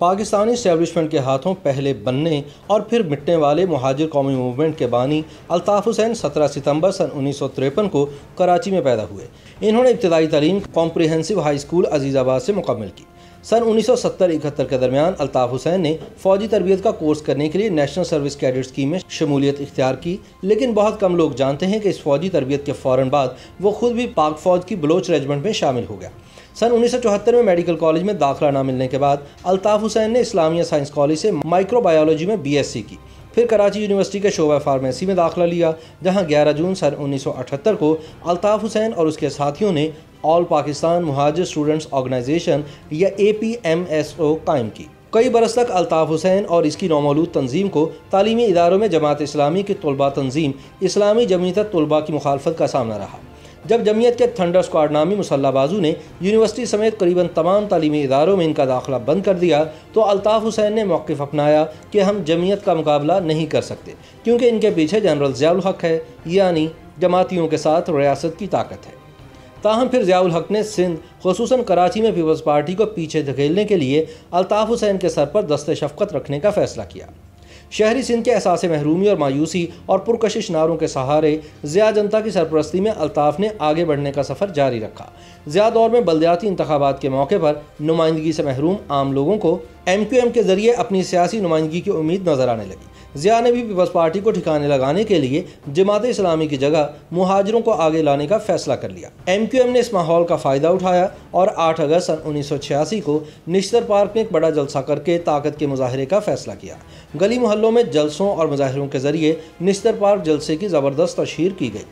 Pakistani establishment के हाथों पहले बनने और फिर मिटने वाले महाजिर कौमी मूवमेंट के बानी अल्ताफ़ हुसैन 17 सितंबर सन उन्नीस सौ तिरपन को कराची में पैदा हुए। इन्होंने इब्तदाई तलीम कॉम्प्रिहेंसिव हाई स्कूल अजीज़ाबाद से मुकम्मल की। सन उन्नीस सौ सत्तर इकहत्तर के दरमियान अल्ताफ़ हुसैन ने फ़ौजी तरबियत का कोर्स करने के लिए नेशनल सर्विस कैडेट स्कीम में शमूलियत इख्तियार की, लेकिन बहुत कम लोग जानते हैं कि इस फ़ौजी तरबियत के फ़ौर बाद वो खुद भी पाक फ़ौज की बलोच रेजिमेंट में शामिल हो गया। सन उन्नीस सौ चौहत्तर में मेडिकल कॉलेज में दाखिला न मिलने के बाद अल्ताफ़ हुसैन ने इस्लामिया साइंस कॉलेज से माइक्रोबायोलॉजी में बीएससी की। फिर कराची यूनिवर्सिटी के शोबा फार्मेसी में दाखिला लिया, जहाँ 11 जून सन 1978 को अल्ताफ़ हुसैन और उसके साथियों ने all Pakistan Mohajir students organisation या A P M S O कायम की। कई बरस तक अल्ताफ़ हुसैन और इसकी नौमूद तंजीम को तालीमी इदारों में जमात इस्लामी की तलबा तंजीम, इस्लामी जमीयत तलबा की मुखालफत का सामना रहा। जब जमीयत के थंडर स्क्वाड नामी मुसल्लाबाजू ने यूनिवर्सिटी समेत करीबन तमाम तलीमी इदारों में इनका दाखिला बंद कर दिया तो अल्ताफ़ हुसैन ने मौक़ अपनाया कि हम जमीयत का मुकाबला नहीं कर सकते, क्योंकि इनके पीछे जनरल ज़ियाउल हक है, यानी जमातियों के साथ रियासत की ताकत है। ताहम फिर ज़ियाउल हक ने सिंध खसूस कराची में पीपल्स पार्टी को पीछे धकेलने के लिए अल्ताफ़ हुसैन के सर पर दस्त शफकत रखने का फ़ैसला किया। शहरी सिंध के एहसास महरूमी और मायूसी और पुरकशिश नारों के सहारे ज़िया जनता की सरपरस्ती में अल्ताफ़ ने आगे बढ़ने का सफ़र जारी रखा। ज़्यादा दौर में बलदियाती इंतबात के मौके पर नुमाइंदगी से महरूम आम लोगों को एम क्यू एम के ज़रिए अपनी सियासी नुमाइंदगी की उम्मीद नज़र आने लगी। ज़िया ने भी पीपल्स पार्टी को ठिकाने लगाने के लिए जमात इस्लामी की जगह मुहाजिरों को आगे लाने का फैसला कर लिया। एम क्यू एम ने इस माहौल का फ़ायदा उठाया और आठ अगस्त सन उन्नीस सौ छियासी को निश्तर पार्क में एक बड़ा जलसा करके ताकत के मुजाहरे का फैसला किया। गली मोहल्लों में जलसों और मुजाहरों के ज़रिए निश्तर पार्क जलसे की ज़बरदस्त तशहर की गई।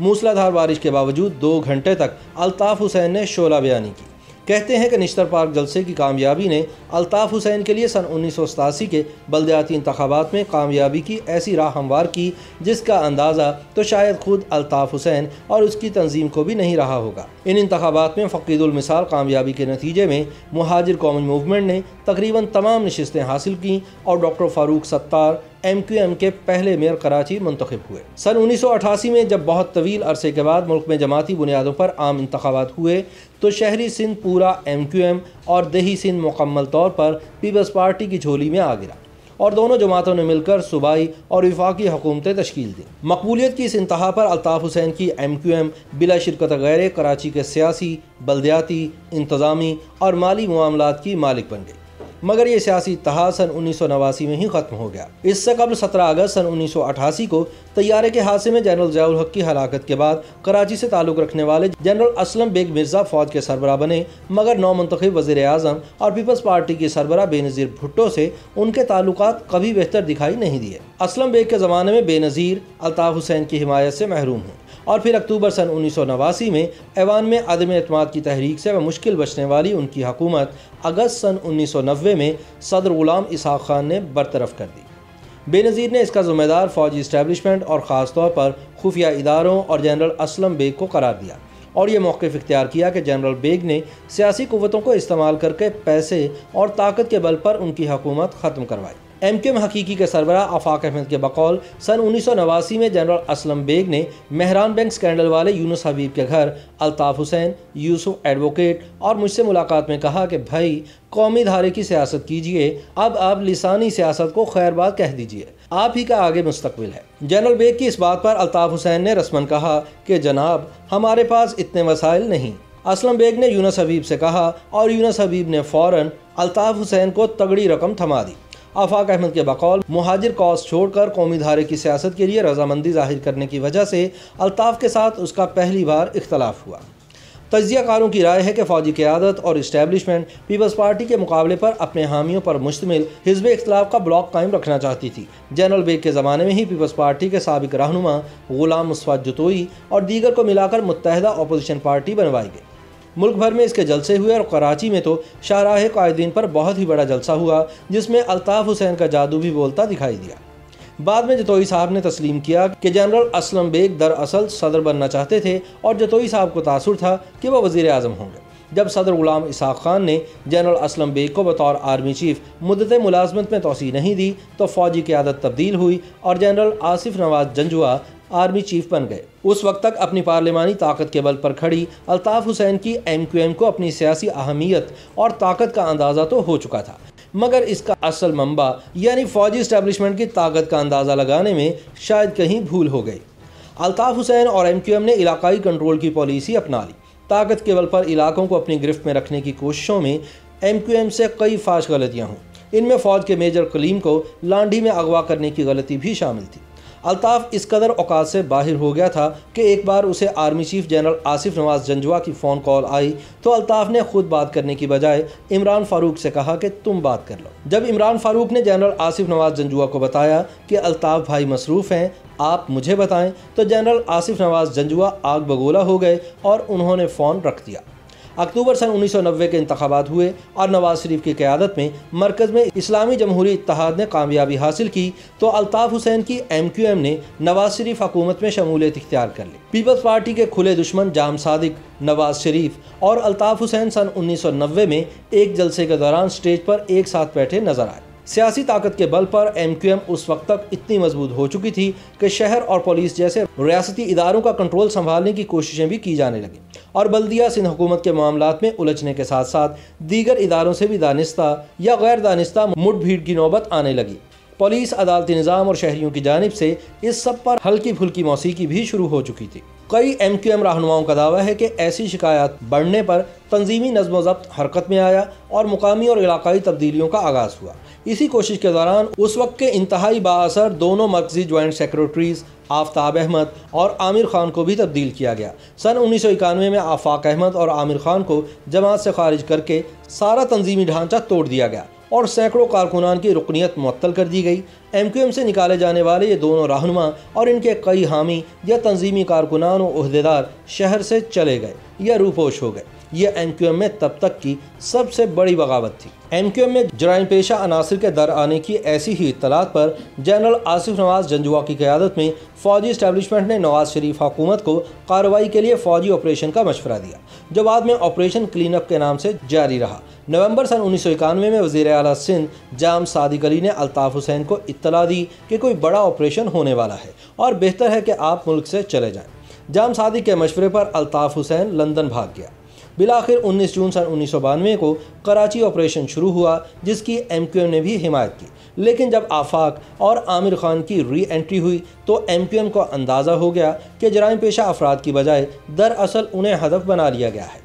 मूसलाधार बारिश के बावजूद दो घंटे तक अल्ताफ़ हुसैन ने शोला बयानी की। कहते हैं कि निश्तर पार्क जलसे की कामयाबी ने अल्ताफ़ हुसैन के लिए सन उन्नीस सौ सतासी के बलदयाती इंतबात में कामयाबी की ऐसी राह हमवार की, जिसका अंदाज़ा तो शायद खुद अल्ताफ़ हुसैन और उसकी तंजीम को भी नहीं रहा होगा। इन इंतबात में फ़कीदुलमिसाल कामयाबी के नतीजे में महाजिर कौमी मूवमेंट ने तकरीबन तमाम नशस्तें हासिल की और doctor Farooq Sattar M Q M के पहले मेयर कराची मंतखब हुए। सन उन्नीस सौ अठासी में जब बहुत तवील अरसे के बाद मुल्क में जमाती बुनियादों पर आम इंतबात हुए तो शहरी सिंध पूरा एम क्यू एम और दही सिंध मुकम्मल तौर पर पीपल्स पार्टी की झोली में आ गिरा और दोनों जमातों ने मिलकर सूबाई और विफाकी हुकूमतें तश्कील दी। मकबूलियत की इस इंतहा पर अल्ताफ़ हुसैन की एम क्यू एम बिला शिरकत गैर कराची के सियासी, बलदियाती, इंतज़ामी और माली मामला की मालिक बन गई। मगर ये सियासी तहा सन उन्नीस सौ नवासी में ही ख़त्म हो गया। इससे कबल सत्रह अगस्त सन उन्नीस सौ अठासी को तैयारे के हादसे में जनरल जयाउल हक की हलाकत के बाद कराची से ताल्लुक़ रखने वाले जनरल असलम बेग मिर्ज़ा फ़ौज के सरबरा बने, मगर नौ मंतखब वज़ीर अजम और पीपल्स पार्टी के सरबरा बेनज़ीर भुट्टो से उनके ताल्लुक कभी बेहतर दिखाई नहीं दिए। असलम बेग के ज़माने में बेनज़ीर अल्ताफ़ हुसैन की हिमायत से महरूम हूँ। और फिर अक्टूबर सन उन्नीस सौ नवासी में ऐवान में अदम अतमाद की तहरीक से मुश्किल बचने वाली उनकी हकूमत अगस्त सन उन्नीस सौ नब्बे में सदर ग़ुलाम इसहाक़ खान ने बरतरफ कर दी। बेनज़ीर ने इसका ज़िम्मेदार फ़ौजी इस्टेबलिशमेंट और ख़ास तौर पर खुफिया इदारों और जनरल असलम बेग को करार दिया और ये मौक़ इख्तियार किया कि जनरल बेग ने सियासी क़वतों को इस्तेमाल करके पैसे और ताकत के बल पर उनकी हकूमत ख़त्म करवाई। एम क्यू एम हकीकी के सरबरा आफाक अहमद के बकौल सन उन्नीस सौ नवासी में जनरल असलम बेग ने महरान बैंक स्कैंडल वाले यूनुस हबीब के घर, अल्ताफ़ हुसैन, यूसुफ एडवोकेट और मुझसे मुलाकात में कहा कि, भाई, कौमी धारे की सियासत कीजिए, अब आप लिसानी सियासत को खैरबाद कह दीजिए। आप ही का आगे मुस्तकबिल है। जनरल बेग की इस बात पर अल्ताफ़ हुसैन ने रस्मन कहा कि, जनाब, हमारे पास इतने वसाइल नहीं। असलम बेग ने यूनस हबीब से कहा और यूनस हबीब ने फ़ौर अल्ताफ़ हुसैन को तगड़ी रकम थमा दी। आफाक अहमद के बकौल, महाजिर कॉज छोड़कर कौमी धारे की सियासत के लिए रजामंदी ज़ाहिर करने की वजह से अल्ताफ़ के साथ उसका पहली बार इख्तलाफ हुआ। तजियाकारों की राय है कि फ़ौजी क्यादत और इस्टेबलिशमेंट पीपल्स पार्टी के मुकाबले पर अपने हामियों पर मुश्तमिल हिजब इख्तलाफ का ब्लॉक कायम रखना चाहती थी। जनरल बेग के ज़माने में ही पीपल्स पार्टी के सबक रहनुमा गुलाम मुस्फत जतोई और दीगर को मिलाकर मुतहदा अपोजिशन पार्टी बनवाई गई। मुल्क भर में इसके जलसे हुए और कराची में तो शाहराह कायदीन पर बहुत ही बड़ा जलसा हुआ, जिसमें अल्ताफ़ हुसैन का जादू भी बोलता दिखाई दिया। बाद में जतोई साहब ने तस्लीम किया कि जनरल असलम बेग दरअसल सदर बनना चाहते थे और जतोई साहब को तासर था कि वह वज़ी अजम होंगे। जब सदर गुलाम इसाक खान ने जनरल असलम बेग को बतौर आर्मी चीफ मुद्दत मुलाजमत में तोसी नहीं दी तो फ़ौजी की आदत तब्दील हुई और general Asif Nawaz Janjua army chief बन गए। उस वक्त तक अपनी पार्लिमानी ताकत के बल पर खड़ी अल्ताफ़ हुसैन की एम क्यू एम को अपनी सियासी अहमियत और ताकत का अंदाज़ा तो हो चुका था। मगर इसका असल मंबा, यानी फौजी इस्टेब्लिशमेंट की ताकत का अंदाज़ा लगाने में शायद कहीं भूल हो गई। अल्ताफ़ हुसैन और एम क्यू एम ने इलाकाई कंट्रोल की पॉलिसी अपना ली। ताकत के बल पर इलाकों को अपनी गिरफ्त में रखने की कोशिशों में एम क्यू एम से कई फाश गलतियाँ हों इनमें फ़ौज के मेजर कलीम को लांडी में अगवा करने की गलती भी शामिल थी। अल्ताफ़ इस कदर औकात से बाहर हो गया था कि एक बार उसे army chief general Asif Nawaz Janjua की फ़ोन कॉल आई तो अल्ताफ़ ने खुद बात करने की बजाय इमरान फारूक से कहा कि तुम बात कर लो। जब इमरान फारूक ने जनरल आसिफ नवाज़ जंजुआ को बताया कि अल्ताफ़ भाई मसरूफ़ हैं, आप मुझे बताएँ तो जनरल आसिफ नवाज़ जंजुआ आग बगोला हो गए और उन्होंने फ़ोन रख दिया। अक्टूबर सन 1990 के इंतबात हुए और नवाज़ शरीफ की क्यादत में मरकज़ में इस्लामी जमहूरी इतिहाद ने कामयाबी हासिल की तो अल्ताफ़ हुसैन की एम क्यू एम ने नवाज़ शरीफ हुकूमत में शमूलियत इख्तियार कर ली। पीपल्स पार्टी के खुले दुश्मन जाम सादिक नवाज़ शरीफ और अल्ताफ़ हुसैन सन 1990 में एक जलसे के दौरान स्टेज पर एक साथ बैठे नज़र आए। सियासी ताकत के बल पर एम क्यू एम उस वक्त तक इतनी मज़बूत हो चुकी थी कि शहर और पुलिस जैसे रियासती इदारों का कंट्रोल संभालने की कोशिशें भी की जाने लगी। और बल्दिया सिंध हुकूमत के मामला में उलझने के साथ साथ दीगर इदारों से भी दानिस्ता या गैर दानिस्ता मुठभीड़ की नौबत आने लगी। पुलिस, अदालती निज़ाम और शहरीों की जानब से इस सब पर हल्की फुल्की मौसीकी भी शुरू हो चुकी थी। कई एम क्यू एम रहनुमाओं का दावा है कि ऐसी शिकायत बढ़ने पर तंजीमी नज्म ज़ब्त हरकत में आया और मुकामी और इलाकाई तब्दीलियों का आगाज़ हुआ। इसी कोशिश के दौरान उस वक्त के इंतहाई बासर दोनों मरकजी ज्वाइंट सेक्रेटरीज आफ्ताब अहमद और आमिर खान को भी तब्दील किया गया। सन उन्नीस सौ इक्यानवे में आफाक अहमद और आमिर खान को जमात से खारिज करके सारा तंजीमी ढांचा तोड़ दिया गया। और सैकड़ों कारकुनान की रुकनीत मअतल कर दी गई। एम क्यू एम से निकाले जाने वाले ये दोनों रहनुमा और इनके कई हामी या तंजीमी कारकुनान अहदेदार शहर से चले गए या रूपोश हो गए। यह एम क्यू एम में तब तक की सबसे बड़ी बगावत थी। एम क्यू एम में जराइम पेशा अनासर के दर आने की ऐसी ही इतलात पर जनरल आसिफ नवाज़ जंजुआ की क्यादत में फौजी इस्टेब्लिशमेंट ने नवाज़ शरीफ हुकूमत को कार्रवाई के लिए फौजी ऑपरेशन का मशवरा दिया। जो बाद में ऑपरेशन क्लीनअप के नाम से जारी रहा। नवंबर सन उन्नीस सौ इक्यानवे में वज़ीर अला सिंध जाम सादिक अली ने अल्ताफ़ हुसैन को इतला दी कि कोई बड़ा ऑपरेशन होने वाला है और बेहतर है कि आप मुल्क से चले जाएँ। जाम सादिक के मशवरे पर अल्ताफ़ हुसैन लंदन भाग गया। बिलाखिर 19 जून सन उन्नीस सौ बानवे को कराची ऑपरेशन शुरू हुआ, जिसकी एम क्यू एम ने भी हिमायत की। लेकिन जब आफाक और आमिर खान की री एंट्री हुई तो एम को अंदाज़ा हो गया कि जराइम पेशा अफराद की बजाय दरअसल उन्हें हदफ बना लिया गया है।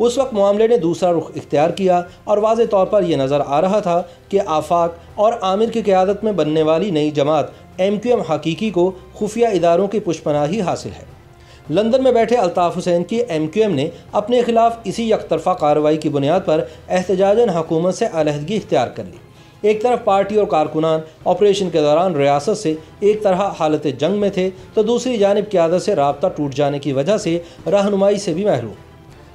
उस वक्त मामले ने दूसरा रुख इख्तियार किया और वाज तौर पर यह नज़र आ रहा था कि आफाक और आमिर की क़्यादत में बनने वाली नई जमात एम क्यू एम हकीकी को खुफिया इदारों की पुष्पनाही हासिल है। लंदन में बैठे अल्ताफ़ हुसैन की एम क्यू एम ने अपने खिलाफ इसी यकतरफा कार्रवाई की बुनियाद पर एहतजाजन हुकूमत से अलहदगी इख्तियार कर ली। एक तरफ़ पार्टी और कारकुनान ऑपरेशन के दौरान रियासत से एक तरह हालत जंग में थे तो दूसरी जानब क्यादत से रबता टूट जाने की वजह से रहनुमाई से भी महरूम।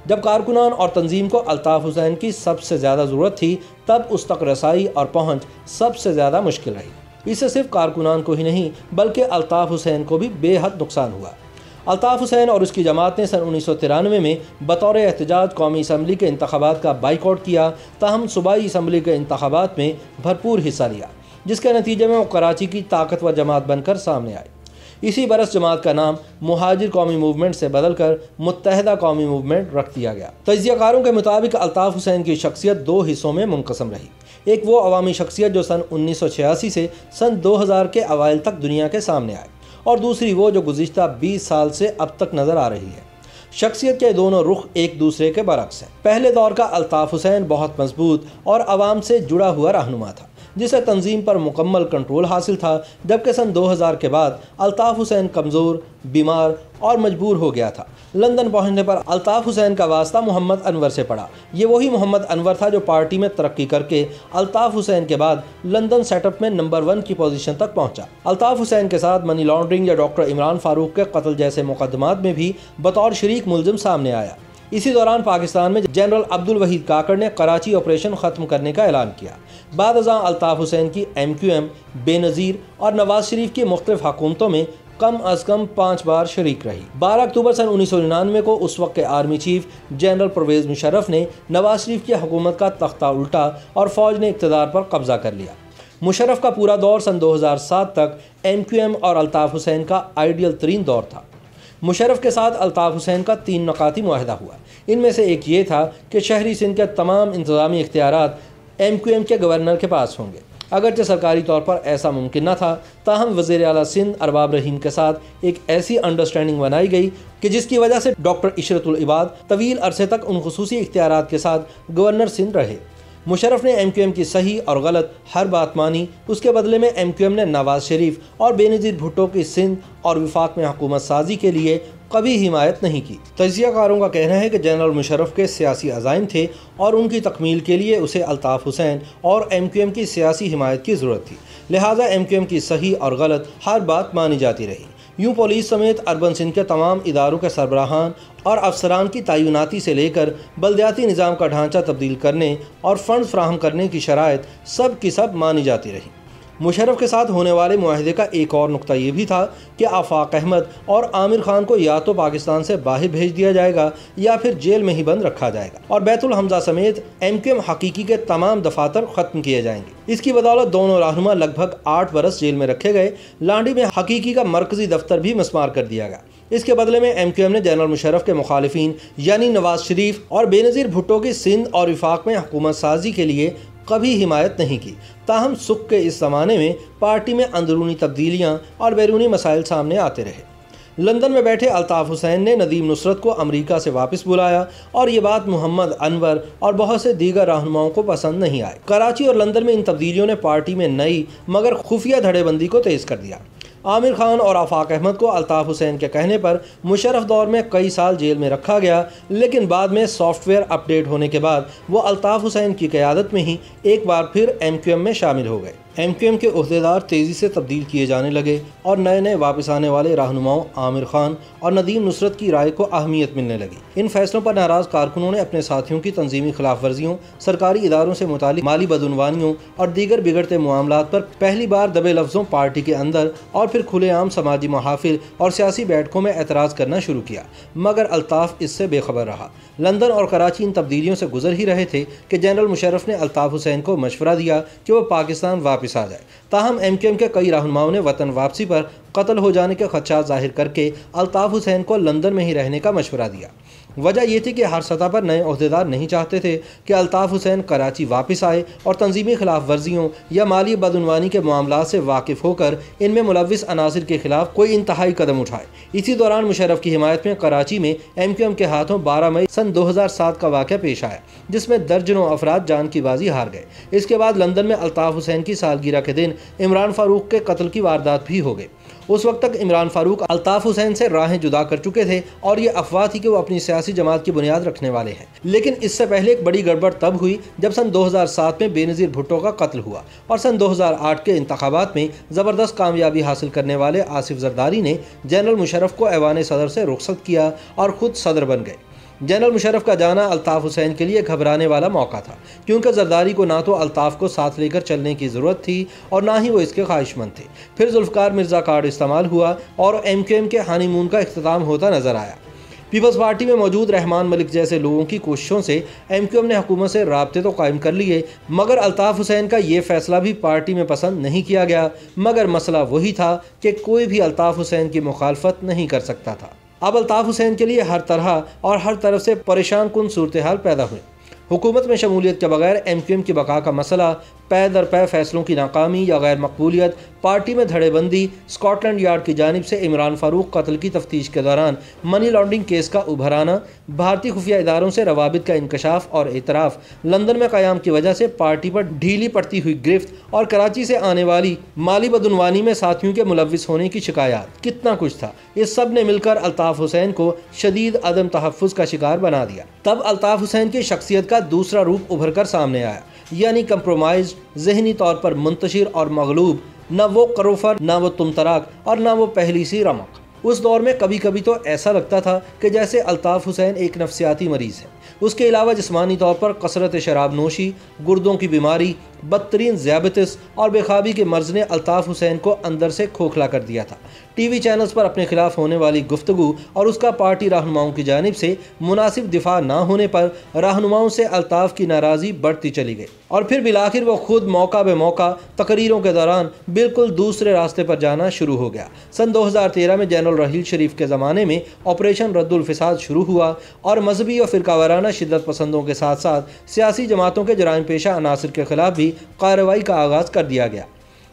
जब कारकुनान और तंजीम को अल्ताफ़ हुसैन की सबसे ज़्यादा ज़रूरत थी, तब उस तक रसाई और पहुँच सबसे ज़्यादा मुश्किल रही। इससे सिर्फ़ कारकुनान को ही नहीं, बल्कि अल्ताफ़ हुसैन को भी बेहद नुकसान हुआ। अल्ताफ़ हुसैन और उसकी जमात ने सन उन्नीस सौ तिरानवे में बतौर एहतजाज कौमी असम्बली के इंतबात का बाइकआउट किया, तहम सूबाई इसम्बली के इंतबात में भरपूर हिस्सा लिया, जिसके नतीजे में वो कराची की ताकतवर जमात बनकर सामने आई। इसी बरस जमात का नाम महाजिर कौमी मूवमेंट से बदल कर मुतहदा कौमी मूवमेंट रख दिया गया। तजियाकारों के मुताबिक अल्ताफ़ हुसैन की शख्सियत दो हिस्सों में मुनकसम रही। एक वो अवामी शख्सियत जो सन उन्नीस सौ छियासी से सन दो हज़ार के अवाइल तक दुनिया के सामने आई। और दूसरी वो जो गुज्त 20 साल से अब तक नज़र आ रही है। शख्सियत के दोनों रुख एक दूसरे के बरक्स हैं। पहले दौर का अल्ताफ़ हुसैन बहुत मज़बूत और आवाम से जुड़ा हुआ रहनुमा था। जिसे तंजीम पर मुकम्मल कंट्रोल हासिल था, जबकि सन 2000 के बाद अल्ताफ़ हुसैन कमज़ोर, बीमार और मजबूर हो गया था। लंदन पहुँचने पर अल्ताफ़ हुसैन का वास्ता मोहम्मद अनवर से पड़ा। ये वही मोहम्मद अनवर था जो पार्टी में तरक्की करके अल्ताफ़ हुसैन के बाद लंदन सेटअप में नंबर वन की पोजीशन तक पहुँचा। अल्ताफ़ हुसैन के साथ मनी लॉन्ड्रिंग या डॉक्टर इमरान फारूक के कत्ल जैसे मुकदमात में भी बतौर शरीक मुलजम सामने आया। इसी दौरान पाकिस्तान में जनरल अब्दुल वहीद काकड़ ने कराची ऑपरेशन ख़त्म करने का ऐलान किया। बाद अल्ताफ़ हुसैन की एम क्यू एम बेनज़ीर और नवाज़ शरीफ की मुख्तफ हुकूमतों में कम अज कम पाँच बार शरीक रही। बारह अक्टूबर सन उन्नीस सौ निन्यानवे को उस वक्त के army chief general Pervez Musharraf ने नवाज़ शरीफ की हुकूमत का तख्ता उल्टा और फौज ने इकतदार पर कब्जा कर लिया। मुशरफ का पूरा दौर सन 2007 तक एम क्यू एम और अल्ताफ़ हुसैन का आइडियल तरीन दौर था। मुशर्रफ के साथ अल्ताफ़ हुसैन का तीन नकाती माहदा हुआ। इनमें से एक ये था कि शहरी सिंध के तमाम इंतज़ामी इख्तियार एम क्यू एम के गवर्नर के पास होंगे। अगरचे सरकारी तौर पर ऐसा मुमकिन न था। ताहम वज़ीर अला सिंध अरबाब रहीम के साथ एक ऐसी अंडरस्टैंडिंग बनाई गई कि जिसकी वजह से डॉक्टर इशरतुल इबाद तवील अरसे तक उन खसूसी इख्तियार के साथ गवर्नर सिंध रहे। मुशरफ ने एम क्यू एम की सही और गलत हर बात मानी। उसके बदले में एम क्यू एम ने नवाज़ शरीफ और बेनज़ीर भुट्टो की सिंध और विफाक में हुकूमत साजी के लिए कभी हिमायत नहीं की। तजियाकारों का कहना है कि जनरल मुशरफ के सियासी अजाइम थे और उनकी तकमील के लिए उसे अल्ताफ़ हुसैन और एम क्यू एम की सियासी हिमायत की ज़रूरत थी। लिहाजा एम की सही और गलत हर बात मानी जाती रही। यूँ पुलिस समेत अरबन सिंध के तमाम इदारों के सरबराहान और अफसरान की तयनती से लेकर बलदियाती निज़ाम का ढांचा तब्दील करने और फ़ंड फ्राहम करने की शरात सब की सब मानी जाती रही। मुशरफ के साथ होने वाले माहदे का एक और नुकता ये भी था कि आफाक अहमद और आमिर खान को या तो पाकिस्तान से बाहर भेज दिया जाएगा या फिर जेल में ही बंद रखा जाएगा। और बैतुल हमजा समेत एम क्यू एम हकीकी के तमाम दफातर ख़त्म किए जाएँगे। इसकी बदौलत दोनों रहनुमा लगभग आठ बरस जेल में रखे गए। लांडी में हकीकी का मरकजी दफ्तर भी मस्मार कर दिया गया। इसके बदले में एम क्यू एम ने जनरल मुशरफ के मुखालिफिन यानी नवाज़ शरीफ और बेनज़ीर भुट्टो की सिंध और विफाक में हुकूमत साजी के लिए कभी हिमायत नहीं की। ताहम सुख के इस ज़माने में पार्टी में अंदरूनी तब्दीलियाँ और बैरूनी मसाइल सामने आते रहे। लंदन में बैठे अल्ताफ़ हुसैन ने नदीम नुसरत को अमेरिका से वापस बुलाया और ये बात मोहम्मद अनवर और बहुत से दीगर रहनुमाओं को पसंद नहीं आई। कराची और लंदन में इन तब्दीलियों ने पार्टी में नई, मगर खुफिया धड़ेबंदी को तेज़ कर दिया। आमिर खान और आफाक अहमद को अल्ताफ़ हुसैन के कहने पर मुशरफ दौर में कई साल जेल में रखा गया, लेकिन बाद में सॉफ्टवेयर अपडेट होने के बाद वो अल्ताफ़ हुसैन की क़्यादत में ही एक बार फिर एम क्यू एम में शामिल हो गए। एम क्यू एम के अहदेदार तेज़ी से तब्दील किए जाने लगे और नए नए वापस आने वाले रहनुमाओं आमिर खान और नदीम नुसरत की राय को अहमियत मिलने लगी। इन फैसलों पर नाराज़ कारकुनों ने अपने साथियों की तंजीमी खिलाफ वर्जियों सरकारी इदारों से मुतालिक माली बदनवानियों और दीगर बिगड़ते मामला पर पहली बार दबे लफ्ज़ों पार्टी के अंदर और फिर खुलेआम समाजी महाफिल और सियासी बैठकों में एतराज़ करना शुरू किया। मगर अल्ताफ़ इससे बेखबर रहा। लंदन और कराची इन तब्दीलियों से गुजर ही रहे थे कि जनरल मुशरफ ने अल्ताफ़ हुसैन को मशवरा दिया कि वह पाकिस्तान वापस आ जाए ताहम एम के कई रहनुमाओं ने वतन वापसी पर कत्ल हो जाने के खदशात ज़ाहिर करके अल्ताफ़ हुसैन को लंदन में ही रहने का मशवरा दिया। वजह यह थी कि हर सतह पर नए अहदेदार नहीं चाहते थे कि अल्ताफ़ हुसैन कराची वापस आए और तंजीमी खिलाफ वर्जियों या माली बदनवानी के मामला से वाकिफ़ होकर इनमें मुलविस अनासर के खिलाफ कोई इंतहाई कदम उठाए। इसी दौरान मुशरफ की हिमायत में कराची में एम क्यू एम के हाथों बारह मई सन दो हज़ार सात का वाक़ पेश आया, जिसमें दर्जनों अफराद जान की बाजी हार गए। इसके बाद लंदन में अल्ताफ़ हुसैन की सालगिरह के दिन इमरान फारूक के कत्ल की वारदात भी हो गई। उस वक्त तक इमरान फारूक, अल्ताफ़ हुसैन से राहें जुदा कर चुके थे और ये अफवाह थी कि वो अपनी सियासी जमात की बुनियाद रखने वाले हैं। लेकिन इससे पहले एक बड़ी गड़बड़ तब हुई जब सन 2007 में बेनज़ीर भुट्टो का कत्ल हुआ और सन 2008 के इंतबात में ज़बरदस्त कामयाबी हासिल करने वाले आसिफ जरदारी ने जनरल मुशरफ को ऐवान सदर से रुख्सत किया और ख़ुद सदर बन गए। जनरल मुशरफ का जाना अल्ताफ़ हुसैन के लिए घबराने वाला मौका था, क्योंकि जरदारी को ना तो अल्ताफ़ को साथ लेकर चलने की ज़रूरत थी और ना ही वो इसके ख्वाहिशमंद थे। फिर जुल्फ़ार मिर्ज़ा कार्ड इस्तेमाल हुआ और एम के एम के हानी मून का अख्ताम होता नज़र आया। पीपल्स पार्टी में मौजूद रहमान मलिक जैसे लोगों की कोशिशों से एम क्यू एम ने हुकूमत से रबते तो कायम कर लिए, मगर अल्ताफ़ हुसैन का ये फैसला भी पार्टी में पसंद नहीं किया गया। मगर मसला वही था कि कोई भी अल्ताफ़ हुसैन की मुखालफत नहीं कर सकता था। अब अल्ताफ़ हुसैन के लिए हर तरह और हर तरफ़ से परेशान कन सूरत हाल पैदा हुई हुकूमत में शमूलियत के बगैर एम क्यू एम की बका का मसला पै दर पै फैसलों की नाकामी या गैर मकबूलियत, पार्टी में धड़ेबंदी, स्कॉटलैंड यार्ड की जानब से इमरान फारूक कत्ल की तफ्तीश के दौरान मनी लॉन्ड्रिंग केस का उभर आना भारतीय खुफिया इदारों से रवाबित का इंकशाफ और एतराफ़ लंदन में क़्याम की वजह से पार्टी पर ढीली पड़ती हुई गिरफ्त और कराची से आने वाली माली बदनवानी में साथियों के मुलविस होने की शिकायत। कितना कुछ था। इस सबने मिलकर अल्ताफ़ हुसैन को शदीद अदम तहफ़ का शिकार बना दिया। तब अल्ताफ़ हुसैन की शख्सियत का दूसरा रूप उभर कर सामने आया। यानी कम्प्रोमाइज जहनी तौर पर मुंतशिर और मगलूब। न वो करोफर, न वो तुम तराक और न वो पहली सी रमक। उस दौर में कभी कभी तो ऐसा लगता था कि जैसे अल्ताफ़ हुसैन एक नफसियाती मरीज़ है। उसके अलावा जिसमानी तौर पर कसरत शराब नोशी, गुर्दों की बीमारी, बदतरीन ज़्याबतिस और बेखाबी के मर्ज ने अल्ताफ़ हुसैन को अंदर से खोखला कर दिया था। टीवी चैनल्स पर अपने खिलाफ होने वाली गुफ्तु और उसका पार्टी रहनुमाओं की जानब से मुनासिब दिफा न होने पर रहनुमाओं से अल्ताफ़ की नाराज़गी बढ़ती चली गई। और फिर बिलाखिर वो खुद मौका बे मौका तकरीरों के दौरान बिल्कुल दूसरे रास्ते पर जाना शुरू हो गया। सन 2013 में जनरल रहील शरीफ के ज़माने में ऑपरेशन रद्दुलफसाद शुरू हुआ और मजहबी और फिरका वाराना शिदत पसंदों के साथ साथ सियासी जमातों के जराम पेशा अनासर के खिलाफ भी कार्रवाई का आगाज़ कर दिया गया।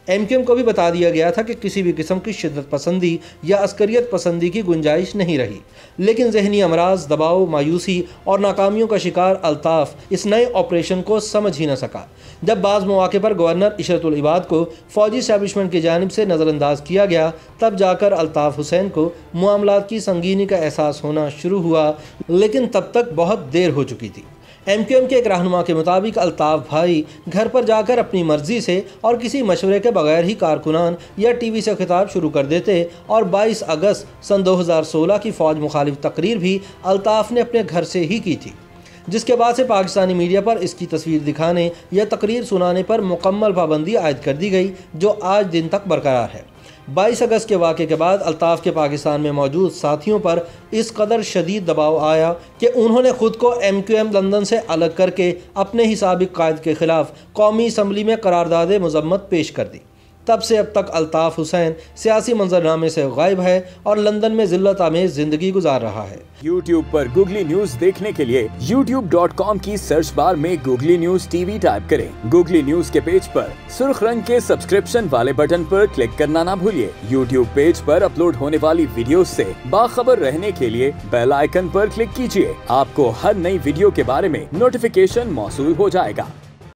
एम को भी बता दिया गया था कि किसी भी किस्म की शिदत पसंदी या अस्करियत पसंदी की गुंजाइश नहीं रही। लेकिन जहनी अमराज, दबाव, मायूसी और नाकामियों का शिकार अल्ताफ़ इस नए ऑपरेशन को समझ ही न सका। जब बाज़ मौके पर गवर्नर इशरतुल इबाद को फ़ौजी स्टैब्लिशमेंट की जानब से नज़रअंदाज किया गया, तब जाकर अल्ताफ़ हुसैन को मामला की संगीनी का एहसास होना शुरू हुआ, लेकिन तब तक बहुत देर हो चुकी थी। एम क्यू एम के एक रहनुमा के मुताबिक अल्ताफ़ भाई घर पर जाकर अपनी मर्ज़ी से और किसी मशवरे के बगैर ही कारकुनान या टी वी से खिताब शुरू कर देते और 22 अगस्त सन 2016 की फ़ौज मुखालिफ तकरीर भी अल्ताफ़ ने अपने घर से ही की थी, जिसके बाद से पाकिस्तानी मीडिया पर इसकी तस्वीर दिखाने या तकरीर सुनाने पर मुकम्मल पाबंदी आयद कर दी गई, जो आज दिन तक बरकरार है। 22 अगस्त के वाक़े के बाद अल्ताफ़ के पाकिस्तान में मौजूद साथियों पर इस कदर शदीद दबाव आया कि उन्होंने ख़ुद को एम क्यू एम लंदन से अलग करके अपने ही कायद के ख़िलाफ़ कौमी इसम्बली में करारदाद मजम्मत पेश कर दी। तब से अब तक अल्ताफ़ हुसैन सियासी मंजरनामे से गायब है और लंदन में जिल्लत आमेज ज़िंदगी गुजार रहा है। यूट्यूब पर गूगली न्यूज़ देखने के लिए youtube.com की सर्च बार में गूगली न्यूज़ टीवी टाइप करें। गूगली न्यूज़ के पेज पर सुर्ख रंग के सब्सक्रिप्शन वाले बटन पर क्लिक करना ना भूलिए। यूट्यूब पेज पर अपलोड होने वाली वीडियो से बाखबर रहने के लिए बेल आइकन पर क्लिक कीजिए। आपको हर नई वीडियो के बारे में नोटिफिकेशन मौसू हो जाएगा।